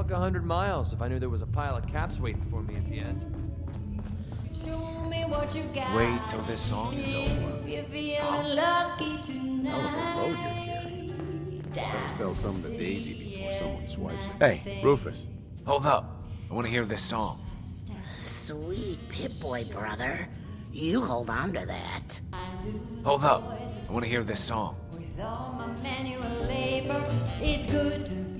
walk a hundred miles if I knew there was a pile of caps waiting for me at the end. Wait till this song is over. You're feeling lucky tonight. Hell of a load you're carrying. Better sell some to Daisy before someone swipes it. Hey, Rufus. Hold up. I want to hear this song. Sweet Pip-Boy, brother. You hold on to that. Hold up. I want to hear this song. With all my manual labor, it's good to